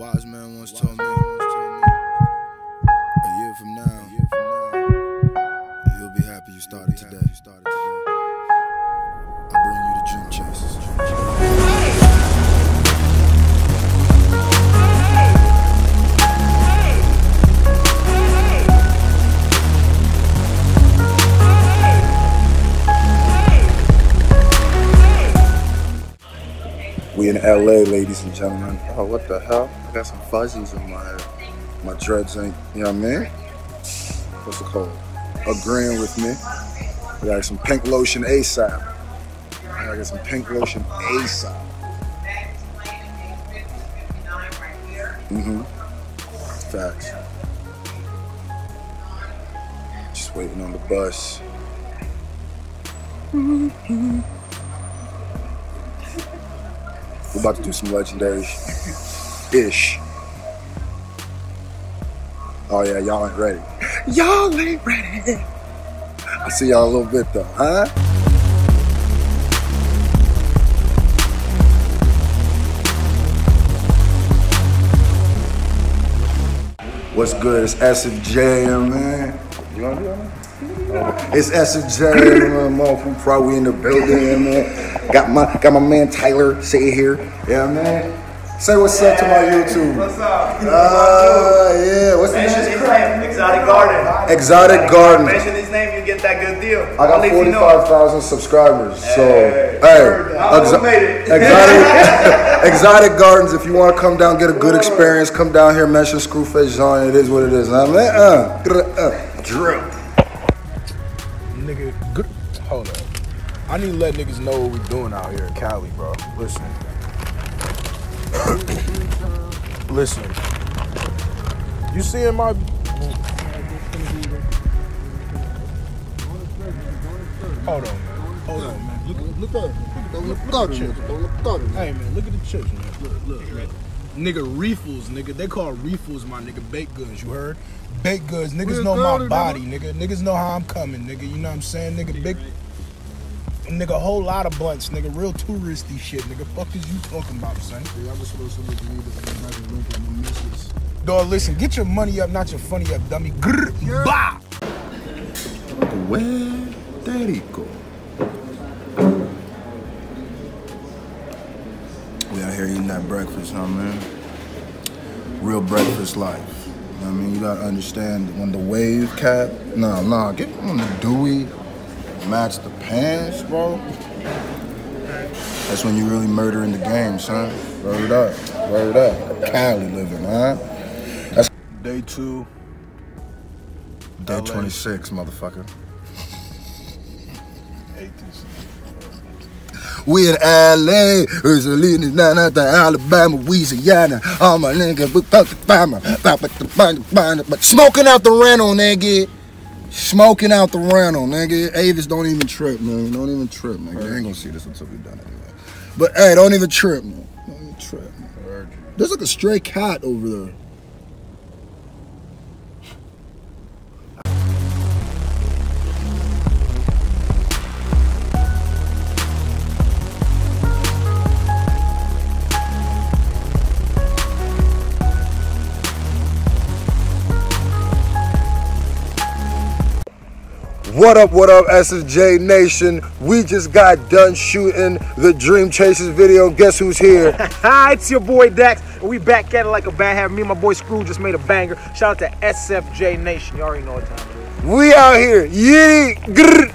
wise man once told me, a year from now, you'll be happy you started today. We in LA, ladies and gentlemen. Oh, what the hell? I got some fuzzies in my head. My dreads ain't, you know what I mean? What's it called? Agreeing with me. We got some pink lotion ASAP. I gotta some pink lotion ASAP. Mm-hmm. Facts. Just waiting on the bus. We're about to do some legendary ish. Oh yeah, y'all ain't ready. Y'all ain't ready. I see y'all a little bit though, huh? What's good? It's S and J, man. You wanna do that? It's S and J, man. Motherfucker, probably in the building, man. Got my got my man Tyler sitting here. Yeah, man. Say what's up to my YouTube. What's up? Uh, yeah. What's the name? name, Exotic Garden. Exotic Garden. Mention his name, you get that good deal. I got Only you know. forty-five thousand subscribers. So, Hey, exo- made it. exotic, exotic gardens. If you want to come down, get a good experience, come down here. Mention Scru Face Jean. It is what it is. I mean, uh, uh, drip. Nigga, good. Hold up. I need to let niggas know what we doing out here in Cali, bro. Listen. Listen. You seeing my. Hold on, man. Hold on, man. Look, look, look, look, look at the chips. Hey, man, look at the chips, man. Look, look, look. Nigga, reefles, nigga. They call reefles, my nigga, baked goods, you heard? Baked goods. Niggas know my body, nigga. Niggas know how I'm coming, nigga. You know what I'm saying? Nigga, big. Nigga, a whole lot of blunts, nigga. Real touristy shit, nigga. Fuck is you talking about, son? Dog, listen, get your money up, not your funny up, dummy. Grr, bah! Federico. We out here eating that breakfast, huh, man? Real breakfast life. You know I mean, you gotta understand when the wave cap, nah, nah, get on the Dewey, match the pants, bro. That's when you really murdering the game, son. Word up, word up. Cali living, huh? That's day two. Day LA. 26, motherfucker. We in LA, it's a leading down at the Alabama, Louisiana. All my niggas, we fuck the farmer, but smoking out the rental, nigga. Smoking out the rental, nigga. Avis don't even trip, man. Don't even trip, nigga. You ain't gonna see this until we done anyway. But hey, don't even trip, man. Don't even trip, man. There's like a stray cat over there. What up, what up, SFJ Nation? We just got done shooting the Dream Chasers video. Guess who's here? Hi, it's your boy Dax, we back at it like a bad habit. Me and my boy Scru just made a banger. Shout out to SFJ Nation. You already know what time it is. We out here. Yee. Grr.